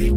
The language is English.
ready.